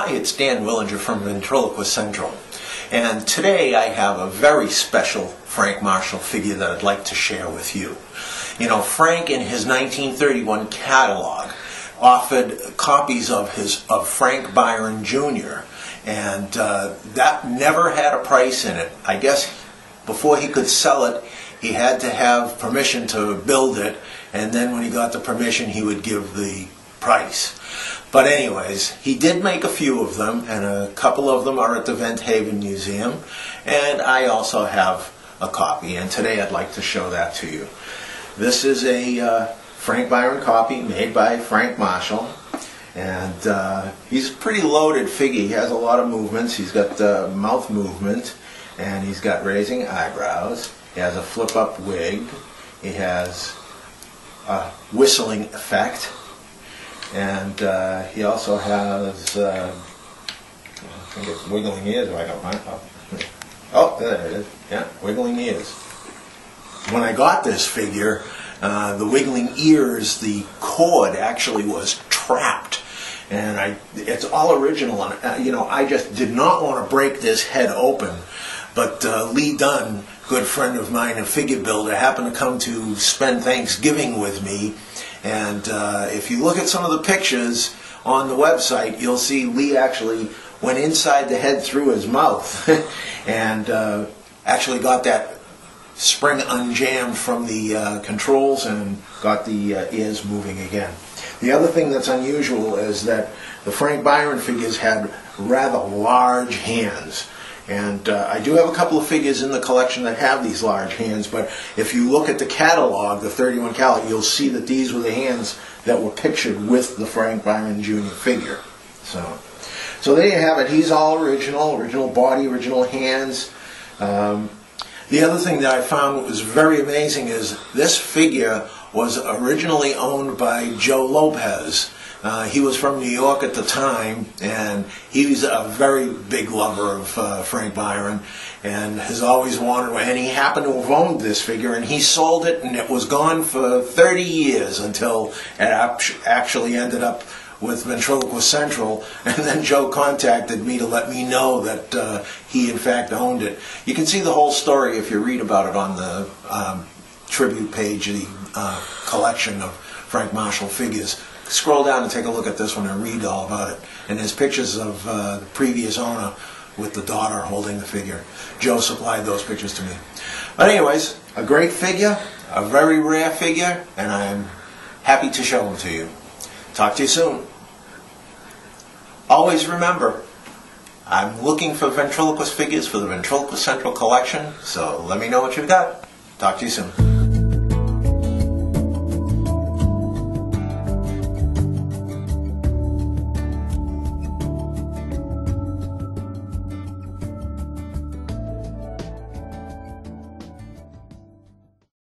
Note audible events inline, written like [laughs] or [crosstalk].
Hi, it's Dan Willinger from Ventriloquist Central. And today I have a very special Frank Marshall figure that I'd like to share with you. You know, Frank in his 1931 catalog offered copies of his of Frank Byron Jr. and uh, that never had a price in it. I guess before he could sell it, he had to have permission to build it, and then when he got the permission, he would give the price. But anyways, he did make a few of them, and a couple of them are at the Vent Haven Museum, and I also have a copy, and today I'd like to show that to you. This is a uh, Frank Byron copy made by Frank Marshall, and uh, he's a pretty loaded figure. He has a lot of movements. He's got uh, mouth movement, and he's got raising eyebrows. He has a flip-up wig. He has a whistling effect and uh, he also has, uh, I think it's wiggling ears, I don't mind. Oh, oh, there it is. Yeah, wiggling ears. When I got this figure, uh, the wiggling ears, the cord actually was trapped. And I, it's all original. And, uh, you know, I just did not want to break this head open. But uh, Lee Dunn, good friend of mine, a figure builder, happened to come to spend Thanksgiving with me and uh, if you look at some of the pictures on the website, you'll see Lee actually went inside the head through his mouth [laughs] and uh, actually got that spring unjammed from the uh, controls and got the uh, ears moving again. The other thing that's unusual is that the Frank Byron figures had rather large hands. And uh, I do have a couple of figures in the collection that have these large hands, but if you look at the catalog, the 31 cal, you'll see that these were the hands that were pictured with the Frank Byron Jr. figure. So, so there you have it. He's all original, original body, original hands. Um, the other thing that I found was very amazing is this figure was originally owned by Joe Lopez. Uh, he was from New York at the time, and he was a very big lover of uh, Frank Byron, and has always wanted. And he happened to have owned this figure, and he sold it, and it was gone for 30 years until it actually ended up with Ventriloquist Central, [laughs] and then Joe contacted me to let me know that uh, he in fact owned it. You can see the whole story if you read about it on the um, tribute page, of the uh, collection of Frank Marshall figures. Scroll down and take a look at this one and read all about it. And there's pictures of uh, the previous owner with the daughter holding the figure. Joe supplied those pictures to me. But anyways, a great figure, a very rare figure, and I'm happy to show them to you. Talk to you soon. Always remember, I'm looking for ventriloquist figures for the Ventriloquist Central collection, so let me know what you've got. Talk to you soon.